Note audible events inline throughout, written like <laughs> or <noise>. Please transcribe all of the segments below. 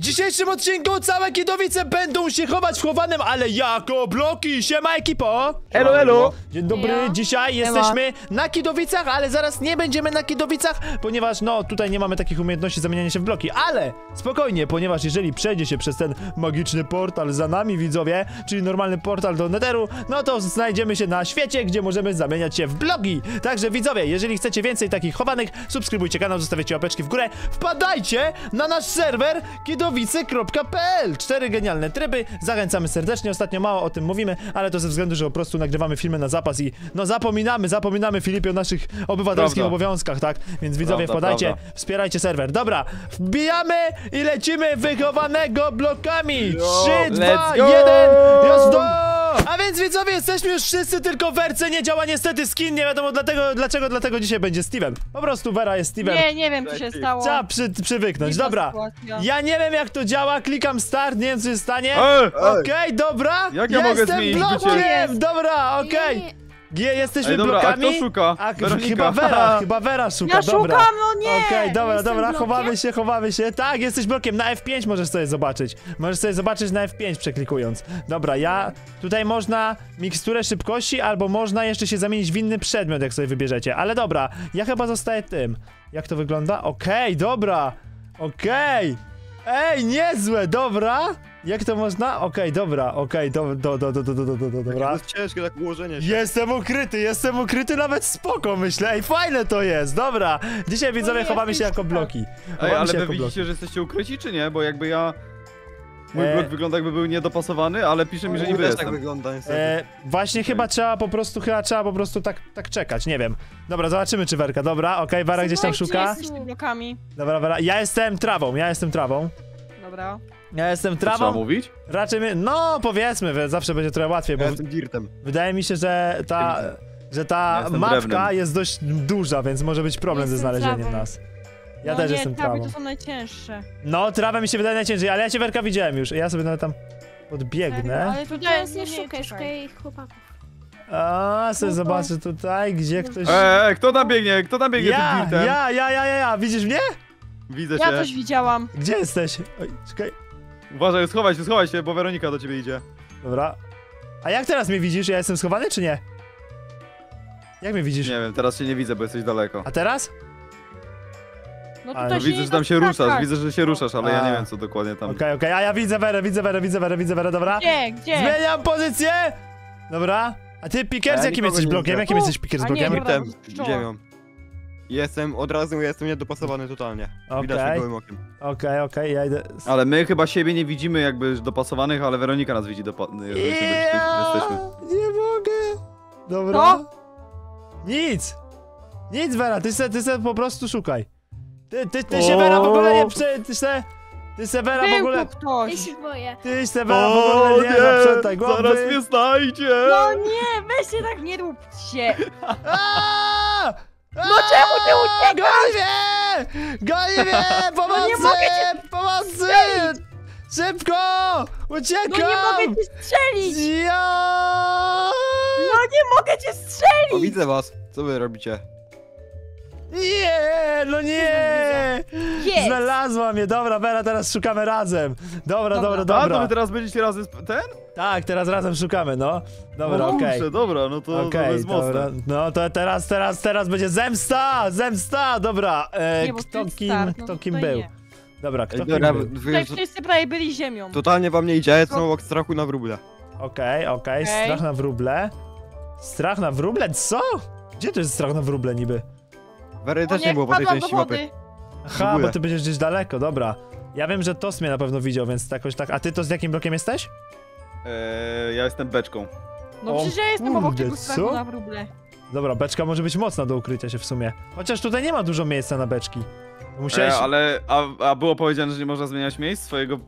W dzisiejszym odcinku całe kidowice będą się chować w chowanym, ale jako bloki. Siema ekipo! Elo, elo! Dzień dobry, dzisiaj jesteśmy na Kidowicach, ale zaraz nie będziemy na Kidowicach, ponieważ no tutaj nie mamy takich umiejętności zamieniania się w bloki, ale spokojnie, ponieważ jeżeli przejdzie się przez ten magiczny portal za nami widzowie, czyli normalny portal do Netheru, no to znajdziemy się na świecie, gdzie możemy zamieniać się w bloki. Także widzowie, jeżeli chcecie więcej takich chowanych, subskrybujcie kanał, zostawiacie łapeczki w górę, wpadajcie na nasz serwer kidowice.pl. Cztery genialne tryby, zachęcamy serdecznie, ostatnio mało o tym mówimy, ale to ze względu, że po prostu nagrywamy filmy na zapas i no zapominamy, zapominamy Filipie o naszych obywatelskich Prawda. obowiązkach, tak? Więc widzowie Prawda, wpadajcie, prawda. wspierajcie serwer. Dobra, wbijamy i lecimy wychowanego blokami. Yo, 3, 2, let's go! 1, jazda! A więc widzowie, jesteśmy już wszyscy, tylko w werce nie działa niestety skin, nie wiadomo dlatego, dlaczego, dlatego dzisiaj będzie Steve'em. Po prostu Vera jest Steve'em. Nie, nie wiem co się stało. Trzeba przy, przywyknąć, Dziwna dobra. sytuacja. Ja nie wiem jak to działa, klikam start, nie wiem co się stanie. Ej, Okej, dobra. Jak ja mogę Jestem zmienić blokiem, bycie? dobra, okej. G, jesteśmy Ej, dobra, a blokami. kto szuka? A, Weronika. chyba Vera, chyba Vera szuka, Ja dobra. szukam, no nie! Okej, dobra, Jestem dobra, blokiem? chowamy się, chowamy się. Tak, jesteś blokiem, na F5 możesz sobie zobaczyć. Możesz sobie zobaczyć na F5 przeklikując. Dobra, ja... Tutaj można miksturę szybkości, albo można jeszcze się zamienić w inny przedmiot, jak sobie wybierzecie. Ale dobra, ja chyba zostaję tym. Jak to wygląda? Okej, dobra. Okej. Ej, niezłe, dobra. Jak to można? Okej, dobra, okej, do, do, do, do, do, do, do, do, To dobra. jest ciężkie tak ułożenie się. Jestem ukryty, jestem ukryty nawet spoko, myślę. Ej, fajne to jest, dobra. Dzisiaj widzowie nie, chowamy się jesteś jako tak. bloki. Ej, Chowamy ale się wy jako widzicie, bloki. że jesteście ukryci, czy nie? Bo jakby ja... Mój E, blok wygląda jakby był niedopasowany, ale pisze mi, że niby też jestem. tak wygląda niestety. E, właśnie chyba trzeba po prostu, chyba trzeba po prostu tak, tak czekać, nie wiem. Dobra, zobaczymy czy Werka, dobra, okej, Wera gdzieś tam Słuchajcie, szuka. Jesteś blokami. Dobra, Wera, ja jestem trawą, ja jestem trawą. Dobra. Ja jestem Co trzeba trawą. mówić? Raczej my, no powiedzmy, że zawsze będzie trochę łatwiej, bo Ja jestem dirtem. wydaje mi się, że ta, że Ja ta mapka drewnem. jest dość duża, więc może być problem ze Jestem znalezieniem trawą. nas. Ja no też nie, jestem trawy trawą. to są najcięższe. No, trawa mi się wydaje najciężej, ale ja cię Werka widziałem już. Ja sobie nawet tam podbiegnę. Ale tutaj Teraz nie no szukaj, szukaj chłopaków. A, sobie No zobaczę tutaj, gdzie ktoś... Ej, ej, kto tam biegnie? Kto tam biegnie Ja, tym ja, ja, ja, ja, ja, widzisz mnie? Widzę Ja cię. coś widziałam. Gdzie jesteś? Oj, czekaj. Uważaj, schowaj się, schowaj się, bo Weronika do ciebie idzie. Dobra. A jak teraz mnie widzisz? Ja jestem schowany, czy nie? Jak mnie widzisz? Nie wiem, teraz cię nie widzę, bo jesteś daleko. A teraz? No tutaj No się widzę, nie że tam da się ruszasz, skakać. widzę, że się ruszasz, ale ja A. nie wiem co dokładnie tam. Okej, okej, a ja widzę Werę, widzę Werę, widzę Werę, widzę Werę, dobra? Gdzie, gdzie? Zmieniam pozycję! Dobra. A ty, Pickers, Ja jakim nikogo jesteś nie blokiem? widzę. Jakim U, jesteś Pickers a nie, blokiem? dobra. Pszczoła. ziemią. Jestem, od razu jestem niedopasowany totalnie. Widać Okej. gołym okiem. Okej, okej, ja idę... Ale my chyba siebie nie widzimy jakby dopasowanych, ale Weronika nas widzi dopa- że Ja jesteśmy. nie mogę. Dobra. No. Nic. Nic, Vera, ty se, ty se po prostu szukaj. Ty, ty, ty się, Vera, w ogóle nie prze... Ty se... Ty se, Vera, w Był ogóle... tu Ja ktoś. się boję. Ty se, Vera, w ogóle nie zaprzątaj głowy. zaraz mnie znajdzie! No nie, weźcie tak nie róbcie. <laughs> Aaaa! No czemu ty uciekasz? Goni mnie! Goni mnie! Pomocy! <laughs> No nie mogę cię Pomocy! Szybko! Uciekam! No nie mogę cię strzelić. Ja! No nie mogę cię strzelić. O, widzę was. Co wy robicie? Nie, no nie! Jest. Znalazła mnie, dobra, Vera, teraz szukamy razem. Dobra, dobra, Dobra. A, to wy teraz będziecie razem ten? Tak, teraz razem szukamy, no. Dobra, o, okej. kurczę, dobra, no to, to Okej, jest mocne. No to teraz, teraz, teraz będzie zemsta! Zemsta! Dobra, e, Nie, bo kto kim, start, no kto kim był? nie. Dobra, kto Ej, kim dobra, był? Tutaj wszyscy prawie byli ziemią. totalnie wam nie idzie, ja jestem obok strachu na wróble. Okej, okej, Okej. strach na wróble. Strach na wróble? Co? Gdzie to jest strach na wróble niby? Wery też nie było po tej części mapy. Aha, bo ty będziesz gdzieś daleko, dobra. Ja wiem, że Tos mnie na pewno widział, więc jakoś tak. A ty to z jakim blokiem jesteś? Eee, ja jestem beczką. No O przecież ja jestem obok tego strachu na wróble. Dobra, beczka może być mocna do ukrycia się w sumie. Chociaż tutaj nie ma dużo miejsca na beczki. Musiałeś... E, ale, a, a było powiedziane, że nie można zmieniać miejsc swojego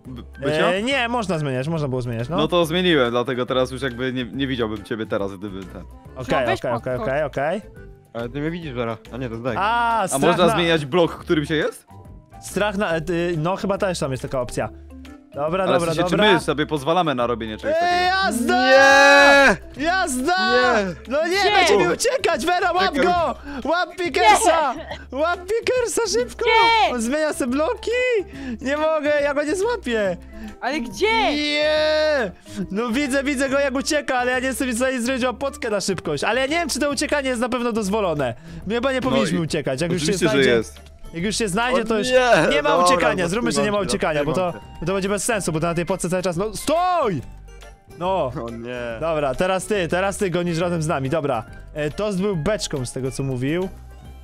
bycia? E, nie, można zmieniać, można było zmieniać, no. No to zmieniłem, dlatego teraz już jakby nie, nie widziałbym ciebie teraz, gdyby ten. Okej, weź okej, okej, okej, okej. Ale ty mnie widzisz, Wera. A nie, to zdaj. A, A strach można na... zmieniać blok, którym się jest? Strach na... y, No, chyba też tam jest taka opcja. Dobra, Ale dobra, w sensie, czy dobra. my sobie pozwalamy na robienie czegoś Ej, takiego? jazda! Nie! Jazda! Nie! No nie, Gdzie? będzie mi uciekać! Vera, łap Czekam. go! Łap Pickersa! Łap Pickersa szybko! Gdzie? On zmienia sobie bloki! Nie mogę, ja go nie złapię! Ale gdzie? Nie! No widzę, widzę go jak ucieka, ale ja nie jestem w stanie zrobić opotkę na szybkość. Ale ja nie wiem, czy to uciekanie jest na pewno dozwolone. My chyba nie powinniśmy i- uciekać. Jak już się Oczywiście, że znajdzie, jest. jak już się znajdzie, to już nie! nie ma Dobra, uciekania. Zróbmy, że nie ma się, uciekania, bo to, bo to będzie bez sensu, bo to na tej podce cały czas. No stój! No. O nie. Dobra, teraz ty, teraz ty gonisz razem z nami, dobra. E, Toast był beczką z tego co mówił.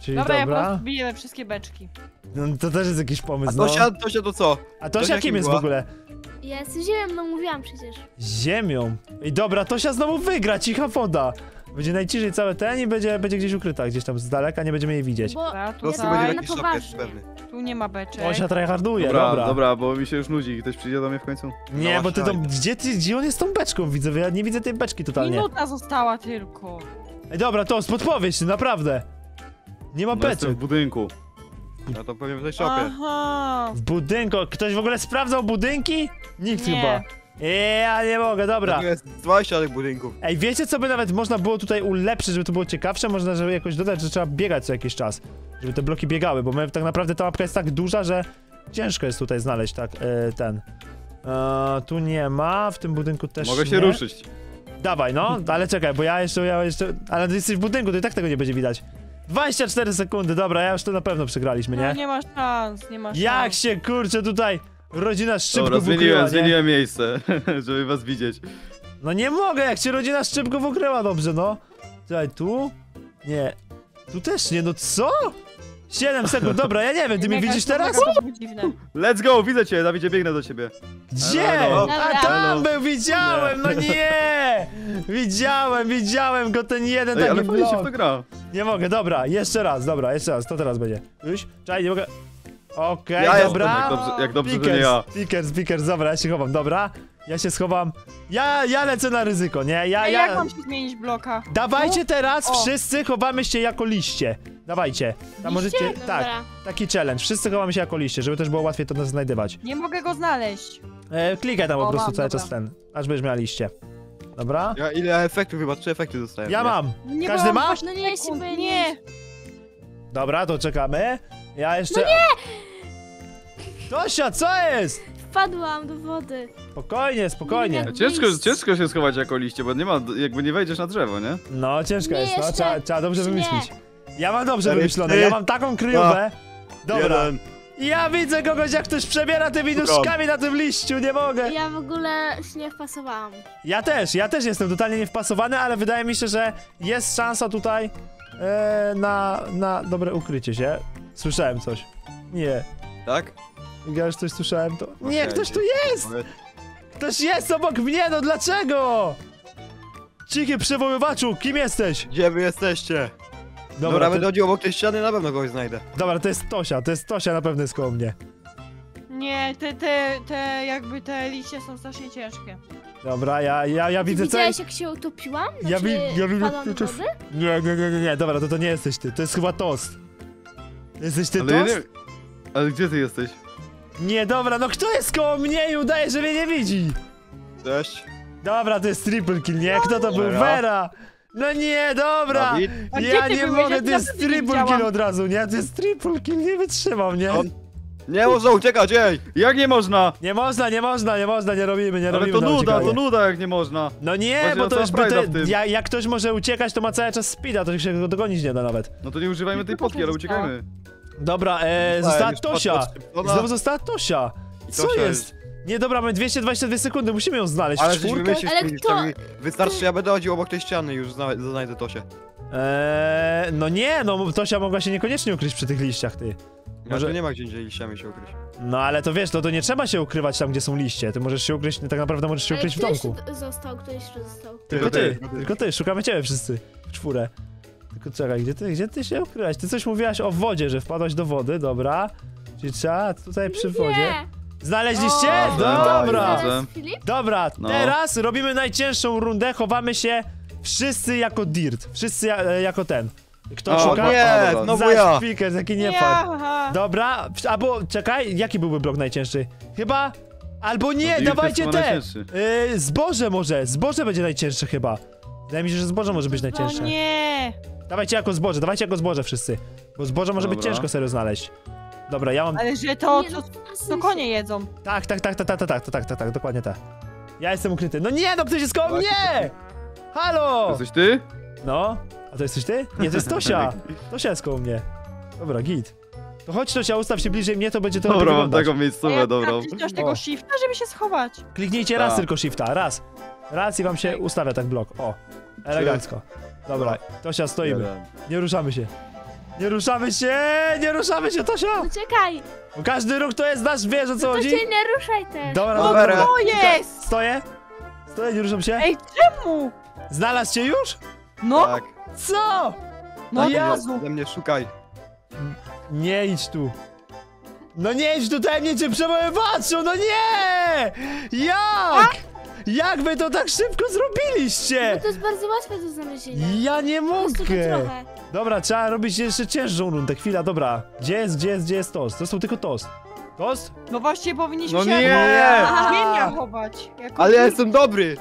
Czyli Dobra, dobra. ja po prostu bijemy wszystkie beczki. No, to też jest jakiś A pomysł, no. Tosia, Tosia to co? A Tosia Tosia kim kim jest w była? ogóle? Ja jestem ziemią, no mówiłam przecież. Ziemią. I dobra, Tosia znowu wygra, cicha woda. Będzie najciszej całe ten i będzie, będzie gdzieś ukryta, gdzieś tam z daleka, nie będziemy jej widzieć. Bo Dobra, ja to będzie na jakiś szok jest poważnie. pewny. Tu nie ma beczek. Tosia tryharduje, Dobra, dobra. dobra, bo mi się już nudzi. Ktoś przyjdzie do mnie w końcu? Nie, No bo ty to, właśnie. gdzie, ty, gdzie on jest z tą beczką, widzę, ja nie widzę tej beczki totalnie. Minuta została tylko. Ej, dobra, to podpowiedź, naprawdę. Nie ma No, jestem beczek. w budynku. No to pewnie w tej szopie. Aha. W budynku, ktoś w ogóle sprawdzał budynki? Nikt Nie. chyba. Ja nie mogę, dobra. Tu jest 20 tych budynków. Ej, wiecie co by nawet można było tutaj ulepszyć, żeby to było ciekawsze? Można żeby jakoś dodać, że trzeba biegać co jakiś czas. Żeby te bloki biegały, bo my, tak naprawdę ta mapka jest tak duża, że ciężko jest tutaj znaleźć tak e, ten. E, tu nie ma, w tym budynku też Mogę się nie. ruszyć. Dawaj, no, <laughs> ale czekaj, bo ja jeszcze, ja jeszcze... Ale ty jesteś w budynku, to i tak tego nie będzie widać. 24 sekundy, dobra, ja już to na pewno przegraliśmy, No nie? nie ma szans, nie ma szans. Jak się, kurczę, tutaj rodzina szczypków Dobra, ukryła, zmieniłem, nie? zmieniłem miejsce, <laughs> żeby was widzieć. No nie mogę, jak się rodzina szczypków ukryła dobrze, no. Czekaj, tu? Nie. Tu też nie, no co? 7 sekund, dobra, ja nie wiem, ty mnie widzisz teraz? Let's go, widzę cię, Dawidzie, biegnę do ciebie. Gdzie? Hello, hello. A tam był, widziałem, no nie! <laughs> Widziałem, widziałem go, ten jeden Ej, taki ale fajnie się w to gra. Nie mogę, dobra, jeszcze raz, dobra, jeszcze raz, to teraz będzie. Już? Czekaj, nie mogę. Okej, Ja jestem, dobra. Jak dobrze, jak dobrze że nie ja. Pickers, Pickers, dobra, ja się chowam, dobra. Ja się schowam. Ja, ja lecę na ryzyko, nie? Ja, ja... jak mam się zmienić bloka? Dawajcie teraz, O. wszyscy chowamy się jako liście. Dawajcie. Tam możecie, Liście? tak, Dobra. taki challenge. Wszyscy chowamy się jako liście, żeby też było łatwiej to nas znajdywać. Nie mogę go znaleźć. E, klikaj tam po O, prostu mam, cały dobra. czas ten, aż będziesz miała liście. Dobra? Ja ile efektów chyba, trzy efekty dostałem. Ja nie? mam. Nie Każdy mam ma? właśnie No nie, sekund, się Nie! Dobra, to czekamy. Ja jeszcze... No Tosia, co jest? Wpadłam do wody. Spokojnie, spokojnie. Nie, Ciężko, ciężko się schować jako liście, bo nie ma, jakby nie wejdziesz na drzewo, nie? No, ciężko Nie, jest, no, jeszcze. trzeba, trzeba dobrze Nie. wymyślić. Ja mam dobrze Cztery, wymyślone, trzy, ja mam taką kryjówkę. Dobra, Jeden. ja widzę kogoś, jak ktoś przebiera tymi nóżkami na tym liściu, nie mogę. Ja w ogóle się nie wpasowałam. Ja też, ja też jestem totalnie niewpasowany, ale wydaje mi się, że jest szansa tutaj e, na, na dobre ukrycie się. Słyszałem coś. Nie. Tak? Ja już coś słyszałem, to... Nie, Okej, ktoś tu jest! Ktoś jest obok mnie, no dlaczego? Cichy przywoływaczu, kim jesteś? Gdzie wy jesteście? Dobra, Dobra, będę to, chodził obok tej ściany, na pewno kogoś znajdę. dobra, to jest Tosia, to jest Tosia na pewno jest koło mnie. Nie, te, te, te jakby te liście są strasznie ciężkie. Dobra, ja, ja, ja widzę co... widziałeś jak się utopiłam? Znaczy, Ja wi- ja widzę- wpadłam do wody? Nie, nie, nie, nie, nie, dobra, to to nie jesteś ty, to jest chyba Tost. Jesteś ty Ale ja Tost? nie... Ale gdzie ty jesteś? Nie, dobra, no kto jest koło mnie i udaje, że mnie nie widzi? Cześć. Dobra, to jest triple kill, nie? Kto to był? Vera. Vera! No nie, dobra! Dawid. A gdzie Ja ty nie byłeś? mogę, Ja to cię jest nie triple kill od razu, nie? To jest triple kill, nie wytrzymam, nie? On- Nie można uciekać, ej! Jak nie można? Nie można, nie można, nie można, nie robimy, nie Ale robimy to na nuda, uciekanie. to nuda jak nie można. No nie, Właśnie bo to co już frajda te, w tym? jak, jak ktoś może uciekać, to ma cały czas speeda, to się go dogonić nie da nawet. No to nie używajmy tej potki, ale uciekajmy. Dobra, e, została już Tosia. patrzę, ona- Znowu została Tosia. Co Tosia jest? Nie, dobra, mamy 222 sekundy, musimy ją znaleźć. Ale czwórkę? Ale kto- Wystarczy, ja będę chodził obok tej ściany i już zna- znajdę to się. Eee, no nie, no Tosia mogła się niekoniecznie ukryć przy tych liściach, ty. Może... Nie ma gdzie indziej liściami się ukryć. No ale to wiesz, no to nie trzeba się ukrywać tam, gdzie są liście. Ty możesz się ukryć, tak naprawdę możesz się Ale ukryć w domku. jeszcze został? Kto jeszcze został? Tylko ty, Tylko ty. tylko ty, szukamy ciebie wszyscy. W czwórę. Tylko czekaj, gdzie ty, gdzie ty się ukryłaś? Ty coś mówiłaś o wodzie, że wpadłaś do wody, dobra. Czyli trzeba tutaj przy wodzie. Znaleźliście? O, Dobra! Filip? Dobra, No. teraz robimy najcięższą rundę, chowamy się wszyscy jako dirt. Wszyscy ja, e, jako ten. Kto O, szuka? nie, A, dobra. znowu Zaś ja! Pickers, jaki nie Ja. Dobra, albo czekaj, jaki byłby blok najcięższy? Chyba Albo No, nie, Dirt dawajcie jest chyba te! najcięższy. Yy, zboże może, zboże będzie najcięższe chyba. Wydaje mi się, że zboże może być No najcięższe. nie! Dawajcie jako zboże, dawajcie jako zboże wszyscy. Bo zboże może być Dobra. ciężko serio znaleźć. Dobra, ja mam... Ale że to, Nie, co, no, co konie jedzą. Tak, tak, tak, tak, tak, tak, tak, tak, tak, tak, dokładnie tak. Ja jestem ukryty. No nie, no ktoś jest koło Tak. mnie! Halo! To jesteś ty? No, a to jesteś ty? Nie, to jest Tosia. <laughs> Tosia jest koło mnie. Dobra, git. To chodź Tosia, ustaw się bliżej mnie, to będzie to lepiej Dobra, mam wyglądać. taką miejscówę, Jak dobra. naciśniesz tego shifta, żeby się schować. Kliknijcie raz Tak. tylko shifta, raz. Raz i wam się ustawia tak blok. O, elegancko. Dobra, Tosia, stoimy. Nie ruszamy się. Nie ruszamy się! Nie ruszamy się, Tosia! No czekaj, Bo każdy ruch to jest nasz, wiesz o co to chodzi? się nie ruszaj też. Dobra, No dobra. Dobra. to jest! Stoję? Stoję, nie ruszam się? Ej, czemu? Znalazł cię już? No, Tak, Co? no ja- razu. ze mnie szukaj. Nie idź tu. No nie idź tutaj, mnie cię przemowywaczą, no nie! Jak? Jak wy to tak szybko No zrobiliście? to jest bardzo łatwe do znalezienia. Ja nie mogę. Dobra, trzeba robić jeszcze cięższą rundę. Chwila, dobra. Gdzie jest, gdzie jest, gdzie jest tost? Został tylko tost. Tost? No właśnie powinniśmy No się nie! jako zmienia chować. Jako Ale ja jestem dobry!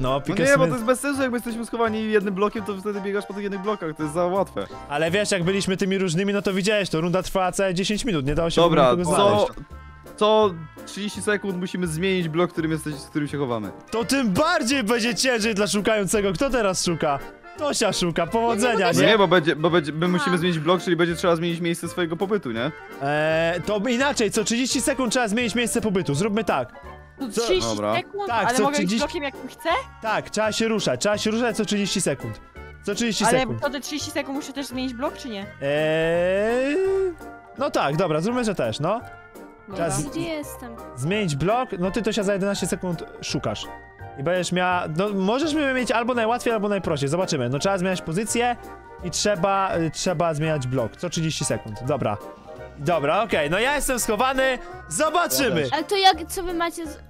No, No nie, bo to jest bez sensu, jakby jesteśmy schowani jednym blokiem, to wtedy biegasz po tych jednych blokach, to jest za łatwe. Ale wiesz, jak byliśmy tymi różnymi, no to widziałeś, to runda trwała całe 10 minut, nie dało się Dobra, nikogo znaleźć. co, co 30 sekund musimy zmienić blok, którym jesteś, z którym się chowamy. To tym bardziej będzie ciężej dla szukającego. Kto teraz szuka? Tosia szuka, powodzenia, No nie? nie, bo, będzie, bo będzie, my musimy zmienić blok, czyli będzie trzeba zmienić miejsce swojego pobytu, nie? Eee, to inaczej, co 30 sekund trzeba zmienić miejsce pobytu. Zróbmy tak. Co? 30 Dobra. sekund, Tak, ale co mogę 30 iść blokiem jak chcę? Tak, trzeba się ruszać, trzeba się ruszać co 30 sekund. Co 30 Ale sekund. to te 30 sekund muszę też zmienić blok, czy nie? Eee, no tak, dobra, zróbmy, że też, no. Dobra. Czas- Gdzie jestem? Zmienić blok, no ty to się za 11 sekund szukasz. I będziesz miała, no możesz mieć albo najłatwiej, albo najprościej, zobaczymy. No trzeba zmieniać pozycję i trzeba, y, trzeba zmieniać blok, co 30 sekund, dobra. Dobra, okej, no ja jestem schowany, zobaczymy! Ale to jak, co wy macie... Z... y,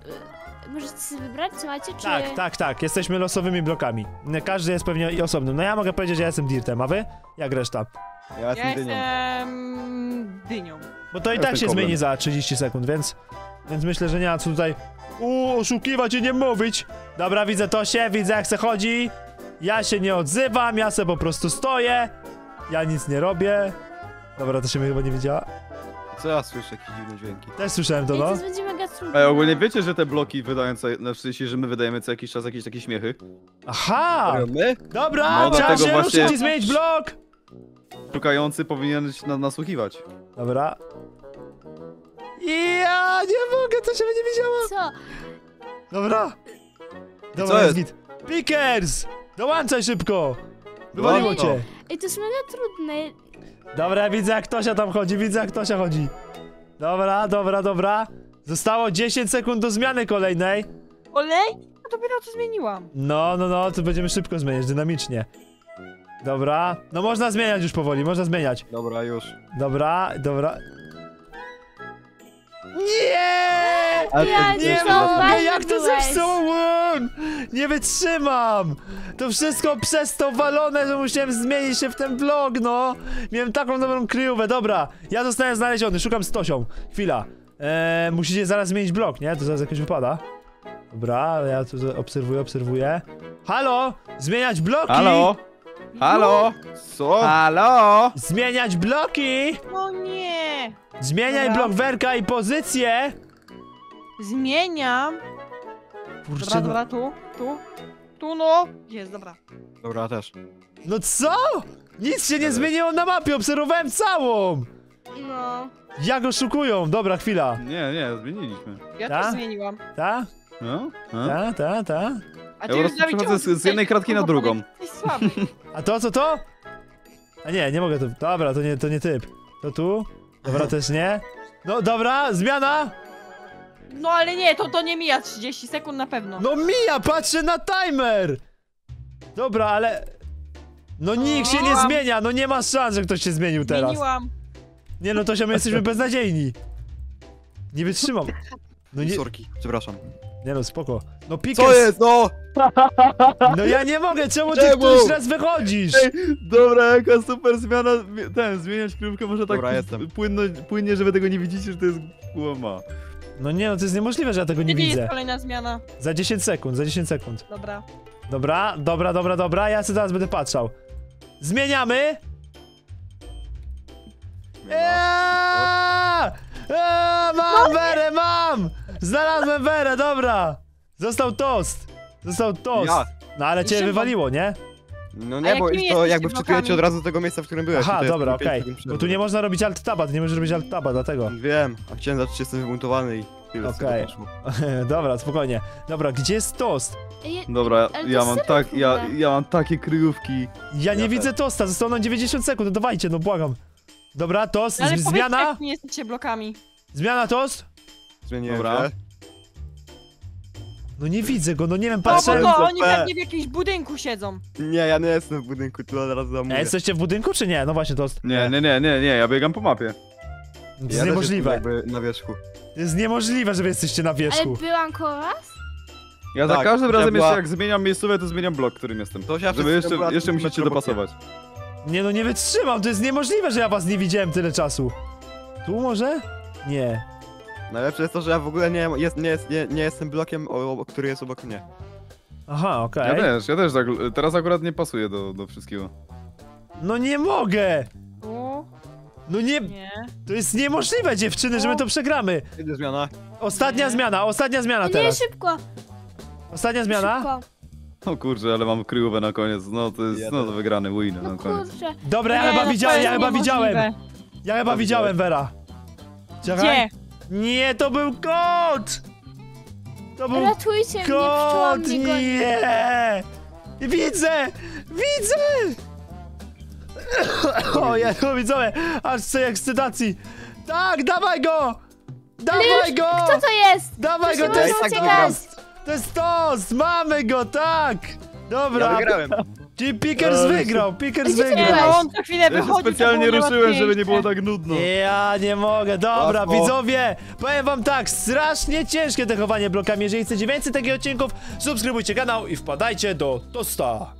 Możecie sobie wybrać, co macie, czy... Tak, tak, tak, jesteśmy losowymi blokami. Każdy jest pewnie osobnym. No ja mogę powiedzieć, że ja jestem Dirtem, a wy? Jak reszta? Ja jestem dynią. jestem dynią. Bo to i Ja tak się zmieni za 30 sekund, więc... Więc myślę, że nie ma co tutaj... Uuu, oszukiwać i nie mówić! Dobra, widzę to się, widzę jak se chodzi. Ja się nie odzywam, ja se po prostu stoję. Ja nic nie robię. Dobra, to się mnie chyba nie widziała. Co ja słyszę? Jakieś dziwne dźwięki. Też słyszałem to, Ej, no. to będzie mega trudne. Ej, ogólnie wiecie, że te bloki wydają co, no w sensie, że my wydajemy co jakiś czas jakieś takie śmiechy? Aha! Dobra, No, trzeba dlatego się właśnie- ruszyć i zmienić blok! Szukający powinien się na, nasłuchiwać. Dobra. Ja nie mogę, to się mnie nie widziała. Co? Dobra. Dobra, co jest jest? git. Pickers! Dołączaj szybko! Wywaliło cię. Ej, to jest mega trudne. Dobra, widzę jak Tosia tam chodzi, widzę jak Tosia chodzi. Dobra, dobra, dobra. Zostało 10 sekund do zmiany kolejnej. Olej? No dopiero to zmieniłam. No, no, no, tu będziemy szybko zmieniać, dynamicznie. Dobra. No można zmieniać już powoli, można zmieniać. Dobra, już. Dobra, dobra. Nie! Ale Ja to nie mogę, jak to byłeś. zepsułem! Nie wytrzymam! To wszystko przez to walone, że musiałem zmienić się w ten vlog, no! Miałem taką dobrą kryjówę, dobra. Ja zostałem znaleziony, szukam z Tosią. Chwila. Eee, musicie zaraz zmienić blok, nie? To zaraz jakoś wypada. Dobra, ja tu obserwuję, obserwuję. Halo! Zmieniać bloki! Halo? Halo? Co? Halo? Zmieniać bloki! No nie. Zmieniaj Dobra. blok werka i pozycję! Zmieniam. Kurczę, Dobra, no, dobra, tu, tu. Tu no. Jest, dobra. Dobra, też. no co? Nic się nie zmieniło na mapie, obserwowałem całą! No. Jak oszukują? Dobra, chwila. Nie, nie, zmieniliśmy. Ja Ta? też zmieniłam. Ta? No? No? Ta, ta, ta. A Ja po prostu przechodzę z- z jednej kratki na drugą. A to co to? A nie, nie mogę to. Dobra, to nie, to nie typ. To tu? Dobra, też nie. No dobra, zmiana! No ale nie, to, to nie mija 30 sekund na pewno. No mija, patrzę na timer! Dobra, ale... No nikt się nie Zmieniłam. zmienia, no nie ma szans, że ktoś się zmienił teraz. Zmieniłam. Nie no, to się my jesteśmy beznadziejni. Nie wytrzymam. No nie, Sorki, przepraszam. nie no, spoko. No Pickers, Co jest, no? no ja nie mogę, czemu ty Czemu? któryś raz wychodzisz? Ej, Dobra, jaka super zmiana. Ten, zmieniać kryjówkę może tak Dobra, jestem. płynno, płynnie, że wy tego nie widzicie, że to jest łama. No nie, no to jest niemożliwe, że ja tego nie widzę. jest kolejna zmiana? Za 10 sekund, za 10 sekund. Dobra. Dobra, dobra, dobra, dobra, ja sobie teraz będę patrzał. Zmieniamy! Eee! Eee, mam Werę, mam! Znalazłem Werę, dobra! Został tost! Został tost! Ja. No ale cię Szymon. wywaliło, nie? No A nie, bo jakimi to jakby wczytujecie blokami? od razu do tego miejsca, w którym byłeś. Aha, jest dobra, pięć okej. sekund Bo tu nie można robić alt taba, nie możesz robić alt taba, dlatego. Wiem, a chciałem zobaczyć, czy jestem wybuntowany i tyle z tego Okej. poszło. <laughs> dobra, spokojnie. Dobra, gdzie jest tost? Je, Dobra, Ale to ja mam serio tak, w ja, ogóle. ja mam takie kryjówki. Ja nie Ja widzę tosta, zostało nam 90 sekund, no dawajcie, no błagam. Dobra, tost, Ale z- powiedzcie, zmiana, jak nie jesteście blokami. zmiana tost. Zmieniłem Dobra. się. No nie widzę go, no nie wiem, O, bo patrzę. to to oni pewnie w jakimś budynku siedzą. Nie, ja nie jestem w budynku, tu od razu E, zamówię. jesteście w budynku czy nie? No właśnie, tost. Nie, nie, nie, nie, nie, ja biegam po mapie. To jest Ja też niemożliwe. jestem jakby na wierzchu. To jest niemożliwe, że wy jesteście na ale wierzchu. byłam koło was? Ja za Tak, każdym ja razem była- jeszcze jak zmieniam miejscówę, to zmieniam blok, w którym jestem. To się Żeby jeszcze, była jeszcze musicie dopasować. Nie no, nie wytrzymam, to jest niemożliwe, że ja was nie widziałem tyle czasu. Tu może? Nie. Najlepsze jest to, że ja w ogóle nie, jest, nie, jest, nie, nie jestem blokiem, o, który jest obok mnie. Aha, okej. Ja też, ja też tak, teraz akurat nie pasuję do, do wszystkiego. No nie mogę! No nie, nie. to jest niemożliwe dziewczyny, że my to przegramy. Kiedy zmiana? Ostatnia Nie. zmiana, ostatnia zmiana No nie, teraz. szybko. Ostatnia zmiana. Szybko. <laughs> O kurczę, ale mam kryjówę na koniec, no to jest Ja no, to wygrany win No na koniec. kurczę. Dobra, ja Nie, chyba no to widziałem, jest ja chyba widziałem. niemożliwe. Ja chyba widziałem, Vera. Czekaj. Gdzie? Nie, to był kot! To był Ratujcie mnie, pszczoła kot, mnie goni. nie! Widzę! Widzę! <coughs> O, ja to widzowie, aż co ekscytacji. Tak, dawaj go! Dawaj go! Kto to jest? Dawaj go, się to jest tak uciekać. To jest tost! Mamy go, tak! Dobra, Ja wygrałem. czyli Pickers Ale wygrał, Pickers Gdzie ty wygrał. Nie, byłeś? on co chwilę Ja się wychodzi, to specjalnie było ruszyłem, żeby nie było tak nudno. Ja nie mogę, dobra, Łatwo. widzowie, powiem wam tak, strasznie ciężkie te chowanie blokami, jeżeli chcecie więcej takich odcinków, subskrybujcie kanał i wpadajcie do Tosta.